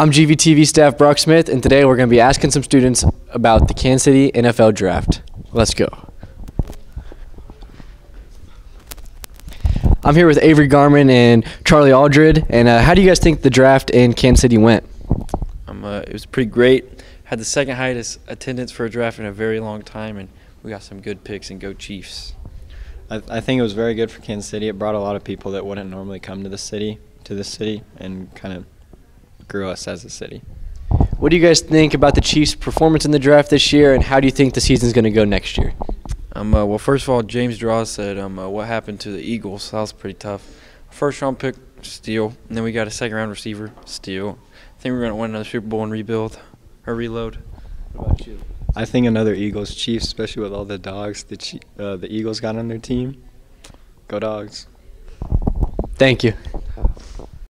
I'm GVTV staff Brock Smith, and today we're going to be asking some students about the Kansas City NFL Draft. Let's go. I'm here with Avery Garmon and Charlie Aldred. And uh, how do you guys think the draft in Kansas City went? Um, uh, it was pretty great. Had the second highest attendance for a draft in a very long time, and we got some good picks and go Chiefs. I, I think it was very good for Kansas City. It brought a lot of people that wouldn't normally come to the city to the city and kind of grew us as a city. What do you guys think about the Chiefs' performance in the draft this year, and how do you think the season's going to go next year? Um, uh, well, first of all, James Draws said, um, uh, "What happened to the Eagles?" That was pretty tough. First round pick, steal, and then we got a second round receiver, steal. I think we're gonna win another Super Bowl and rebuild or reload. What about you? I think another Eagles Chiefs, especially with all the dogs the uh, the Eagles got on their team. Go dogs. Thank you.